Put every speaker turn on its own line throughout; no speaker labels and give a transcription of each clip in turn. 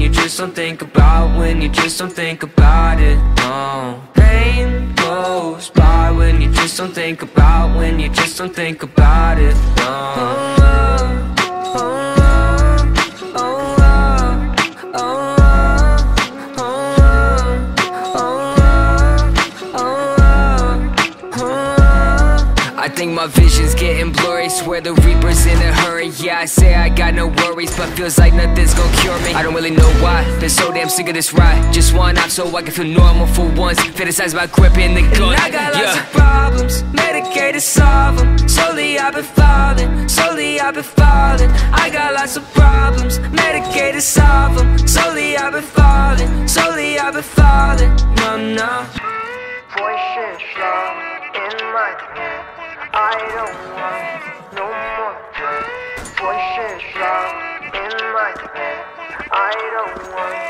you just don't think about when you just don't think about it. No.
Pain goes by when you just don't think about when you just don't think about it. No. Think my vision's getting blurry. Swear the Reaper's in a hurry. Yeah, I say I got no worries But feels like nothing's gonna cure me. I don't really know why. Been so damn sick of this ride. Just one off so I can feel normal for once. Fantasize about gripping the gun.
And I got lots
yeah.
of problems, medicated solve them Slowly I've been falling, slowly I've been falling. I got lots of problems, medicated solve them Slowly I've been falling, slowly I've been falling. No, no.
Voices loud in my head. Don't want no more. Voices loud in my head. I don't want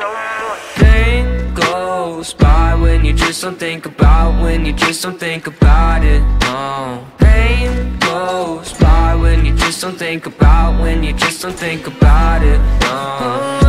no more
Pain goes by when you just don't think about when you just don't think about it. No. Pain goes by when you just don't think about when you just don't think about it. No.